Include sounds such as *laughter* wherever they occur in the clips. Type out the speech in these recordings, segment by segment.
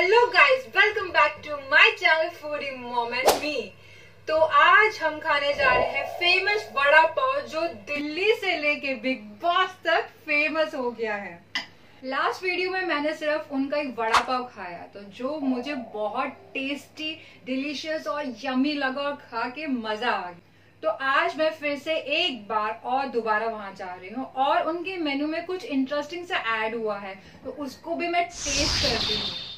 Hello guys welcome back to my channel foodie moment मी तो आज हम खाने जा रहे हैं फ़ेमस वड़ा पाव जो दिल्ली से लेके बिग बॉस तक फ़ेमस हो गया है। लास्ट वीडियो में मैंने सिर्फ़ उनका एक वड़ा पाव खाया। तो जो मुझे बहुत टेस्टी डिलीशियस और यमी लगा और खा के मज़ा आ गया। तो आज मैं फिर से एक बार और दोबारा वहाँ जा रही हूँ और उनके मेनू में कुछ इंटरेस्टिंग सा ऐड हुआ है। तो उसको भी मैं टेस्ट करती हूँ।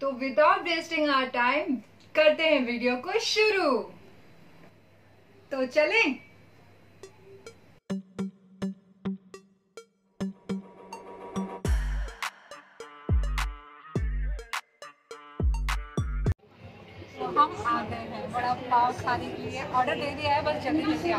तो विदाउट वेस्टिंग आर टाइम करते हैं वीडियो को शुरू। तो चलें। तो हम आ गए हैं। बड़ा पाव खाने के लिए। ऑर्डर दे दिया है, बस जल्दी जल्दी आ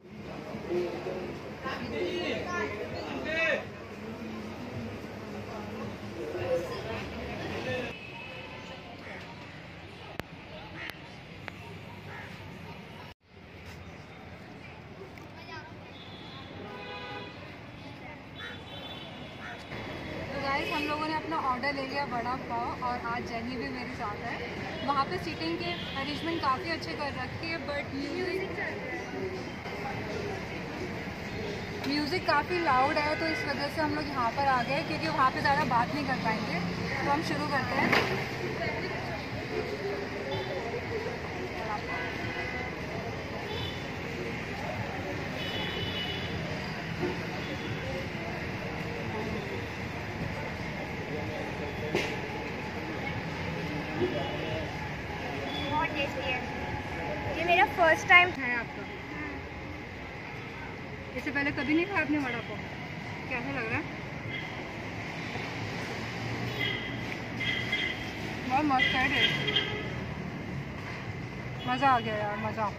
गाइस हम लोगों ने अपना ऑर्डर ले लिया बड़ा पाव और आज जैनी भी मेरे साथ है। वहाँ पे सीटिंग के अरेंजमेंट काफ़ी अच्छे कर रखे हैं बट म्यूज़िक म्यूज़िक काफ़ी लाउड है तो इस वजह से हम लोग यहाँ पर आ गए क्योंकि वहाँ पे ज़्यादा बात नहीं कर पाएँगे। तो हम शुरू करते हैं बहुत टेस्टी है ये मेरा फ़र्स्ट टाइम है आपका? इससे पहले कभी नहीं खाया आपने वड़ा पाव? कैसा लग रहा है? बहुत मस्त है टेस्ट मज़ा आ गया यार मज़ा।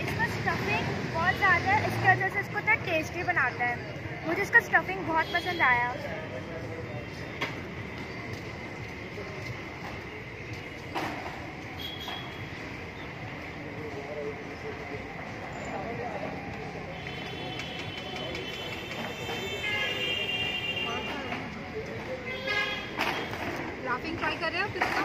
इसका स्टफिंग बहुत ज़्यादा इसकी वजह से इसको इतना टेस्टी बनाता है। मुझे इसका स्टफिंग बहुत पसंद आया। लाफिंग ट्राई कर रहे हो किसका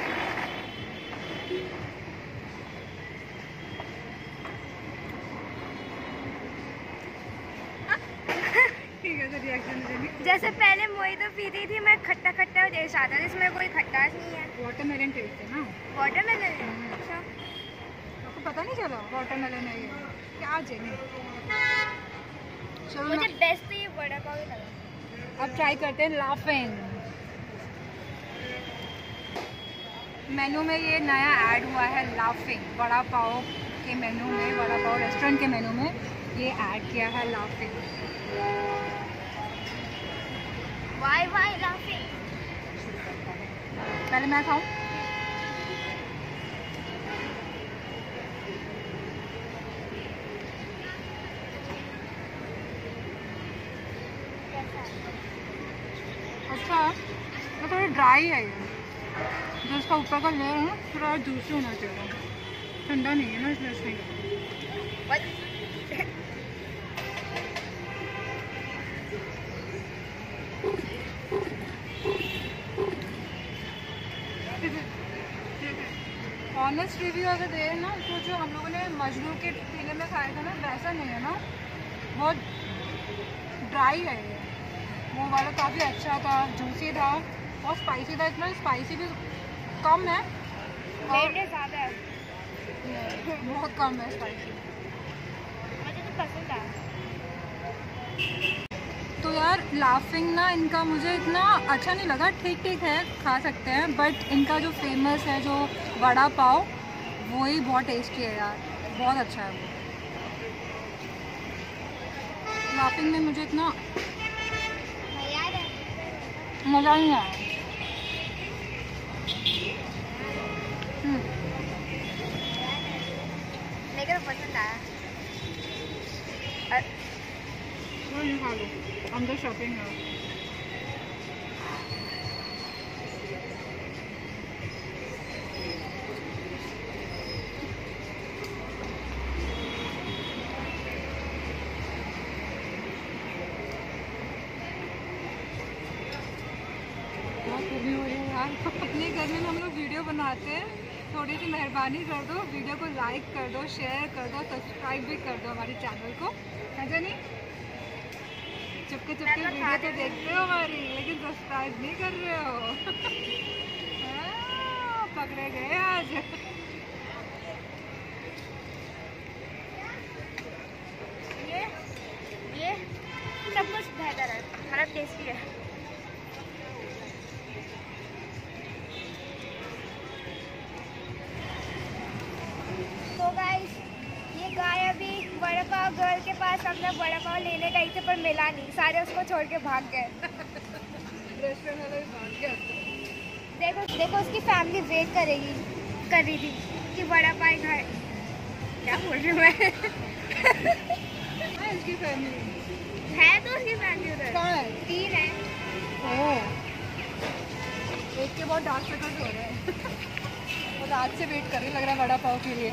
ठीक है रिएक्शन देंगे जैसे पहले मोई तो पीती थी मैं खट्टा खट्टा टेस्ट आता था इसमें कोई खट्टास नहीं है। वाटरमेलन टेस्ट है ना? वाटरमेलन अच्छा। आपको पता नहीं चला वाटरमेलन है ये? क्या जेनी चलो मुझे बेस्ट तो ये बड़ा पाव ही लगा। अब ट्राई करते हैं लाफिंग मेनू में ये नया ऐड हुआ है लाफिंग वड़ा पाव के मेनू में वड़ा पाव रेस्टोरेंट के मेनू में ये ऐड किया है लाफिंग वाई वाई लाफिंग पहले मैं खाऊं? अच्छा ये थोड़ी ड्राई है ये। जो इसका ऊपर का लेयर है ना थोड़ा जूसी होना चाहिए ठंडा नहीं है ना इसलिए इसमें ऑनेस्ट रिव्यू अगर दे ना तो जो हम लोगों ने मजनू के पीने में खाया था ना वैसा नहीं है ना। बहुत ड्राई है वो वाला काफ़ी अच्छा था जूसी था। बहुत स्पाइसी था इतना स्पाइसी भी कम है। और ज़्यादा है। बहुत कम है स्पाइसी मुझे तो पसंद आया तो यार लाफिंग ना इनका मुझे इतना अच्छा नहीं लगा। ठीक ठीक है खा सकते हैं बट इनका जो फ़ेमस है जो वड़ा पाव वो ही बहुत टेस्टी है यार। बहुत अच्छा है वो। लाफिंग में मुझे इतना मज़ा नहीं आया। मेरे को तो पसंद आया अंदर शॉपिंग है यार। *laughs* अपने घर में हम लोग वीडियो बनाते हैं। थोड़ी सी मेहरबानी कर दो वीडियो को लाइक कर दो शेयर कर दो सब्सक्राइब भी कर दो हमारे चैनल को। है जानी चुपके चुपके वीडियो तो देखते हो हमारी लेकिन सब्सक्राइब नहीं कर रहे हाँ, *laughs* पकड़े गए आज *laughs* ये ये सब कुछ बेहतर है मतलब टेस्टी है तो गाइस ये गाय अभी बड़ा पाव गर्ल के पास हमने बड़ा पाव लेने गई थी पर मिला नहीं। सारे उसको छोड़ के भाग गए। रेस्टोरेंट वाला भी भाग गया। देखो देखो उसकी फैमिली वेट करेगी कर रही थी कि बड़ा पाव घर क्या बोल रही हूँ मैं? हाँ, इसकी फैमिली है तो उसकी फैमिली उधर। कहाँ है? तीन है। ओह। एक के बहुत सर्कल्स हो रहे हैं। *laughs* वो रात से वेट कर रही लग रहा है वड़ा पाव के लिए।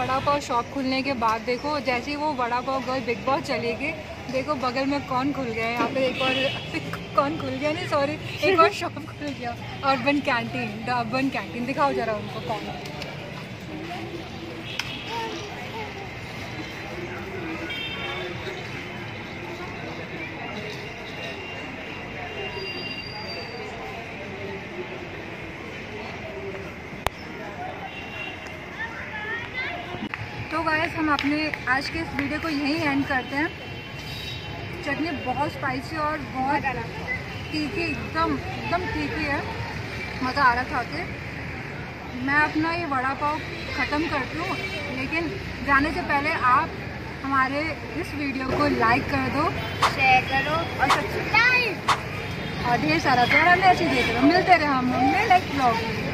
वड़ा पाव शॉप खुलने के बाद देखो जैसे ही वो vada pav girl big boss चली गई देखो बगल में कौन खुल गया है यहाँ पे एक और *laughs* कौन खुल गया नहीं सॉरी एक और *laughs* शॉप खुल गया urban canteen the urban canteen दिखाओ जरा उनको कौन तो हम अपने आज के इस वीडियो को यहीं एंड करते हैं। चटनी बहुत स्पाइसी और बहुत तीखी, एकदम एकदम तीखी है। मज़ा आ रहा था के मैं अपना ये वड़ा पाव ख़त्म करती हूँ, लेकिन जाने से पहले आप हमारे इस वीडियो को लाइक कर दो शेयर करो और सब्सक्राइब और ढेर सारा प्यार हमें ऐसे ही देते रहो मिलते रहे हम नेक्स्ट ब्लॉग में